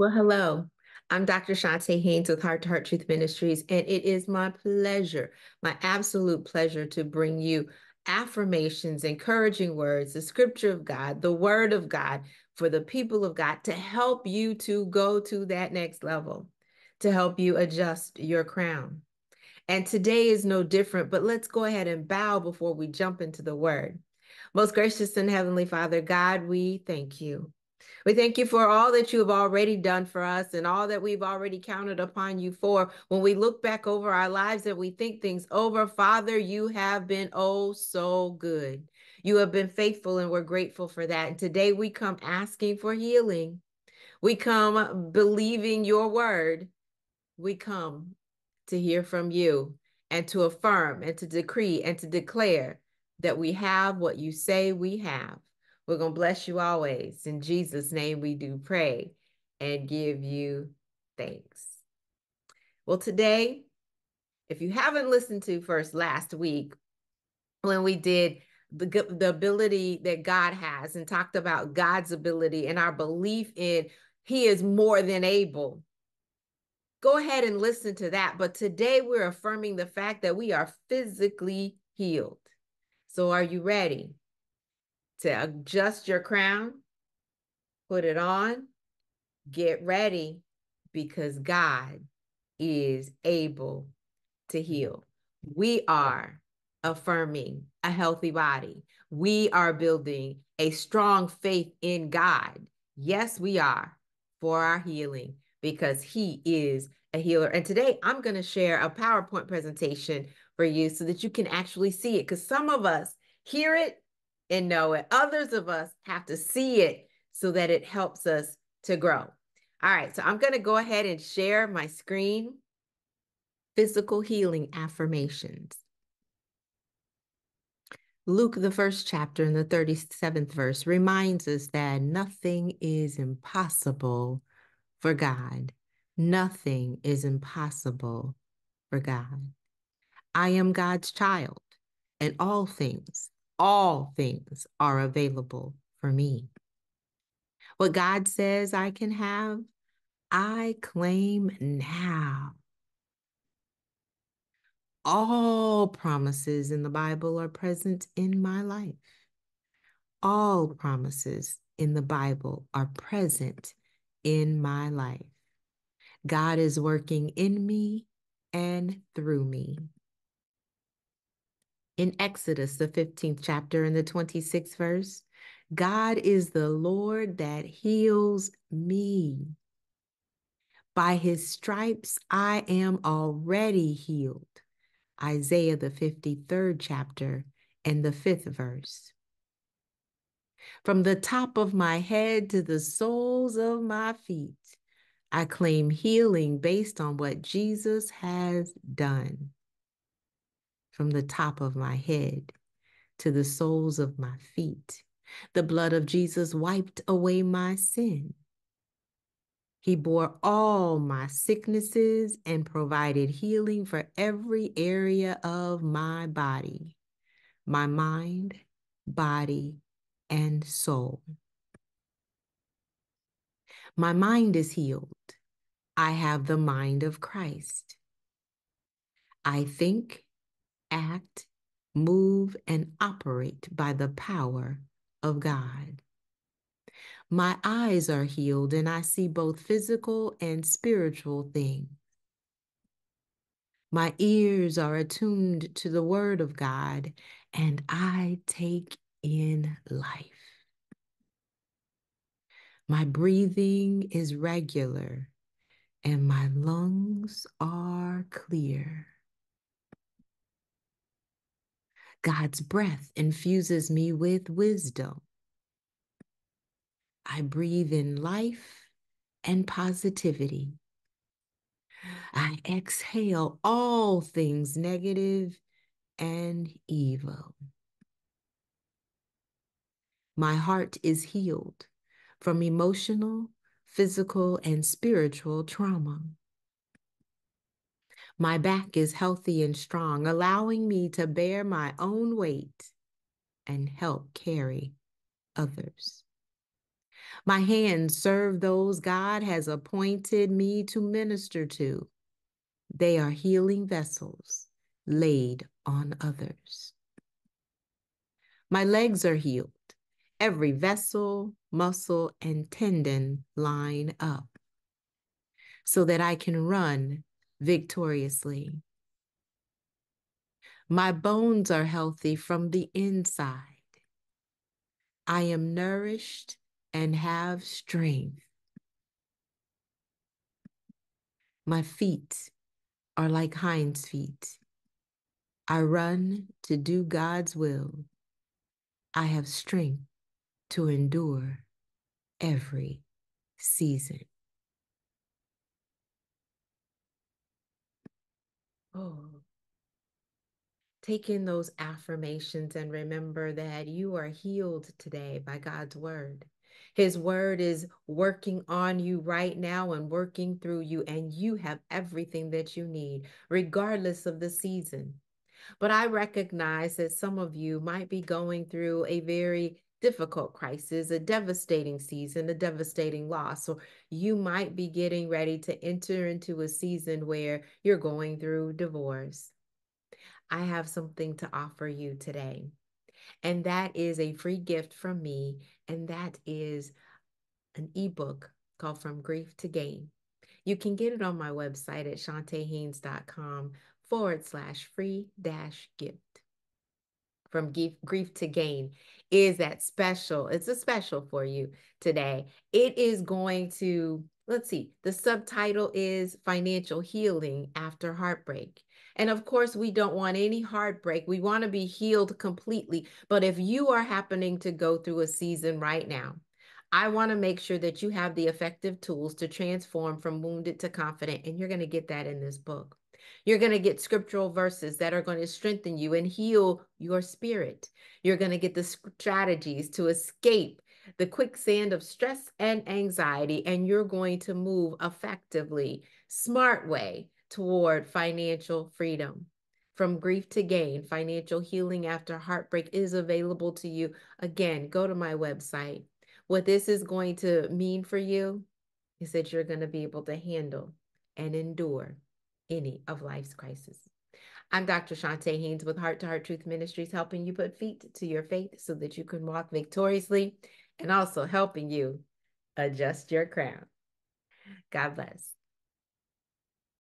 Well, hello. I'm Dr. Chonta Haynes with Heart to Heart Truth Ministries, and it is my pleasure, my absolute pleasure to bring you affirmations, encouraging words, the scripture of God, the word of God for the people of God to help you to go to that next level, to help you adjust your crown. And today is no different, but let's go ahead and bow before we jump into the word. Most gracious and heavenly Father, God, we thank you. We thank you for all that you have already done for us and all that we've already counted upon you for. When we look back over our lives and we think things over, Father, you have been oh so good. You have been faithful and we're grateful for that. And today we come asking for healing. We come believing your word. We come to hear from you and to affirm and to decree and to declare that we have what you say we have. We're going to bless you always. In Jesus' name, we do pray and give you thanks. Well, today, if you haven't listened to first last week, when we did the, the ability that God has and talked about God's ability and our belief in He is more than able. Go ahead and listen to that. But today we're affirming the fact that we are physically healed. So, are you ready? To adjust your crown, put it on, get ready because God is able to heal. We are affirming a healthy body. We are building a strong faith in God. Yes, we are for our healing because He is a healer. And today I'm going to share a PowerPoint presentation for you so that you can actually see it because some of us hear it and know it. Others of us have to see it so that it helps us to grow. All right, so I'm going to go ahead and share my screen. Physical healing affirmations. Luke, the first chapter in the 37th verse, reminds us that nothing is impossible for God. Nothing is impossible for God. I am God's child, and all things all things are available for me. What God says I can have, I claim now. All promises in the Bible are present in my life. All promises in the Bible are present in my life. God is working in me and through me in Exodus, the 15th chapter and the 26th verse. God is the Lord that heals me. By his stripes, I am already healed. Isaiah, the 53rd chapter and the 5th verse. From the top of my head to the soles of my feet, I claim healing based on what Jesus has done from the top of my head to the soles of my feet. The blood of Jesus wiped away my sin. He bore all my sicknesses and provided healing for every area of my body, my mind, body, and soul. My mind is healed. I have the mind of Christ. I think act, move, and operate by the power of God. My eyes are healed, and I see both physical and spiritual things. My ears are attuned to the word of God, and I take in life. My breathing is regular, and my lungs are clear. God's breath infuses me with wisdom. I breathe in life and positivity. I exhale all things negative and evil. My heart is healed from emotional, physical, and spiritual trauma. My back is healthy and strong, allowing me to bear my own weight and help carry others. My hands serve those God has appointed me to minister to. They are healing vessels laid on others. My legs are healed. Every vessel, muscle, and tendon line up so that I can run victoriously. My bones are healthy from the inside. I am nourished and have strength. My feet are like hinds feet. I run to do God's will. I have strength to endure every season. Oh, take in those affirmations and remember that you are healed today by God's word. His word is working on you right now and working through you, and you have everything that you need, regardless of the season. But I recognize that some of you might be going through a very difficult crisis, a devastating season, a devastating loss, So you might be getting ready to enter into a season where you're going through divorce. I have something to offer you today. And that is a free gift from me. And that is an ebook called From Grief to Gain. You can get it on my website at chontahaynes.com forward slash free dash gift. From grief, grief to gain is that special. It's a special for you today. It is going to, let's see, the subtitle is Financial Healing After Heartbreak. And of course, we don't want any heartbreak. We want to be healed completely. But if you are happening to go through a season right now, I want to make sure that you have the effective tools to transform from wounded to confident. And you're going to get that in this book. You're going to get scriptural verses that are going to strengthen you and heal your spirit. You're going to get the strategies to escape the quicksand of stress and anxiety, and you're going to move effectively, smart way toward financial freedom. From grief to gain, financial healing after heartbreak is available to you. Again, go to my website. What this is going to mean for you is that you're going to be able to handle and endure any of life's crises. I'm Dr. Chonta Haynes with Heart to Heart Truth Ministries, helping you put feet to your faith so that you can walk victoriously and also helping you adjust your crown. God bless.